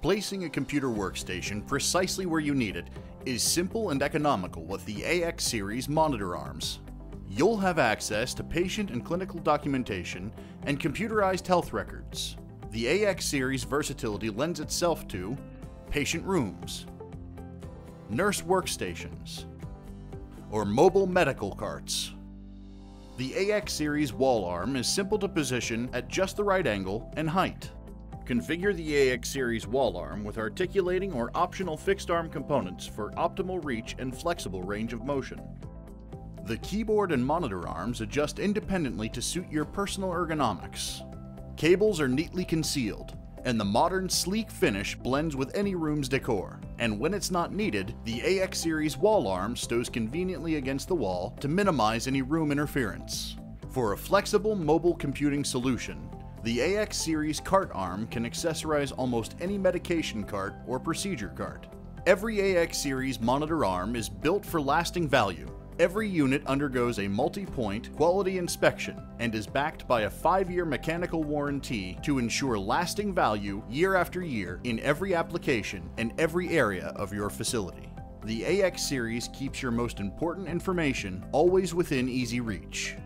Placing a computer workstation precisely where you need it is simple and economical with the AX series monitor arms. You'll have access to patient and clinical documentation and computerized health records. The AX series versatility lends itself to patient rooms, nurse workstations, or mobile medical carts. The AX series wall arm is simple to position at just the right angle and height. Configure the AX series wall arm with articulating or optional fixed arm components for optimal reach and flexible range of motion. The keyboard and monitor arms adjust independently to suit your personal ergonomics. Cables are neatly concealed, and the modern sleek finish blends with any room's decor. And when it's not needed, the AX series wall arm stows conveniently against the wall to minimize any room interference. For a flexible mobile computing solution, the AX series cart arm can accessorize almost any medication cart or procedure cart. Every AX series monitor arm is built for lasting value Every unit undergoes a multi-point quality inspection and is backed by a 5-year mechanical warranty to ensure lasting value year after year in every application and every area of your facility. The AX series keeps your most important information always within easy reach.